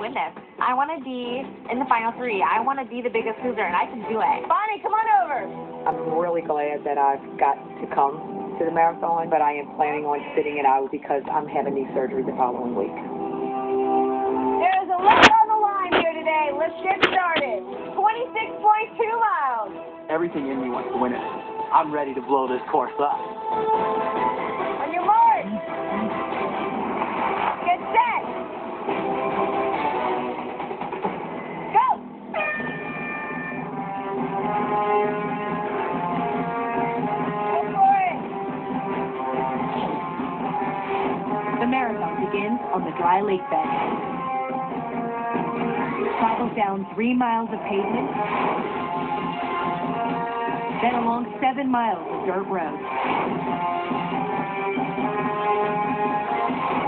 win this. I want to be in the final three. I want to be the biggest loser, and I can do it. Bonnie, come on over. I'm really glad that I've got to come to the marathon, but I am planning on sitting it out because I'm having knee surgery the following week. There's a lot on the line here today. Let's get started. 26.2 miles. Everything in me wants to win it. I'm ready to blow this course up. On your mark. Marathon begins on the dry lake bed. Travel down three miles of pavement, then along seven miles of dirt road.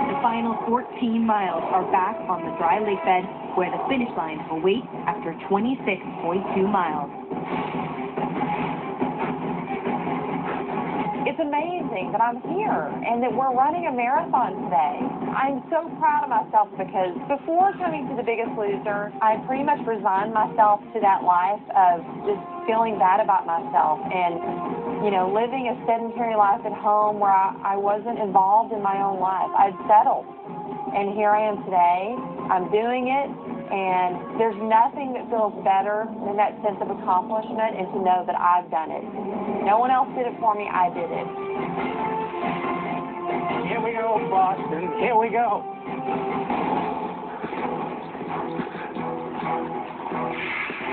The final 14 miles are back on the dry lake bed where the finish line awaits after 26.2 miles. It's amazing that I'm here and that we're running a marathon today. I'm so proud of myself because before coming to The Biggest Loser, I pretty much resigned myself to that life of just feeling bad about myself and, you know, living a sedentary life at home where I, I wasn't involved in my own life. I'd settled. And here I am today. I'm doing it. And there's nothing that feels better than that sense of accomplishment and to know that I've done it. No one else did it for me, I did it. Here we go, Boston. Here we go.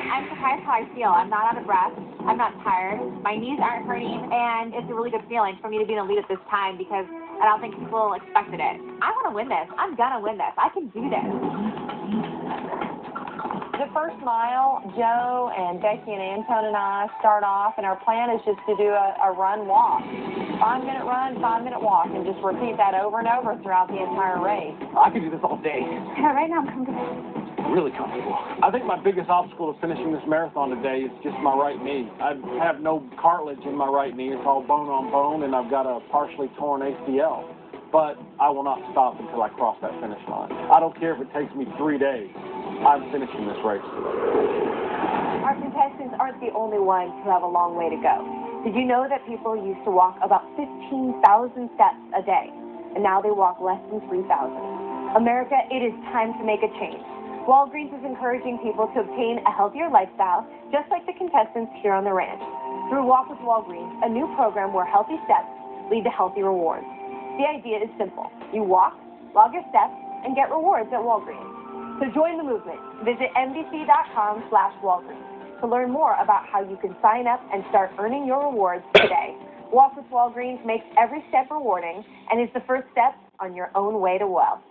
I'm surprised how I feel. I'm not out of breath. I'm not tired. My knees aren't hurting, and it's a really good feeling for me to be in the lead at this time because I don't think people expected it. I want to win this. I'm gonna win this. I can do this. The first mile, Joe and Becky and Anton and I start off, and our plan is just to do a, a run walk. Five minute run, five minute walk, and just repeat that over and over throughout the entire race. I could do this all day. Yeah, right now I'm comfortable. Really comfortable. I think my biggest obstacle to finishing this marathon today is just my right knee. I have no cartilage in my right knee. It's all bone on bone, and I've got a partially torn ACL. But I will not stop until I cross that finish line. I don't care if it takes me three days. I'm finishing this race. Our contestants aren't the only ones who have a long way to go. Did you know that people used to walk about 15,000 steps a day, and now they walk less than 3,000? America, it is time to make a change. Walgreens is encouraging people to obtain a healthier lifestyle, just like the contestants here on the ranch. Through Walk with Walgreens, a new program where healthy steps lead to healthy rewards. The idea is simple. You walk, log your steps, and get rewards at Walgreens. So join the movement. Visit nbc.com slash Walgreens to learn more about how you can sign up and start earning your rewards today. Walk with Walgreens makes every step rewarding and is the first step on your own way to wealth.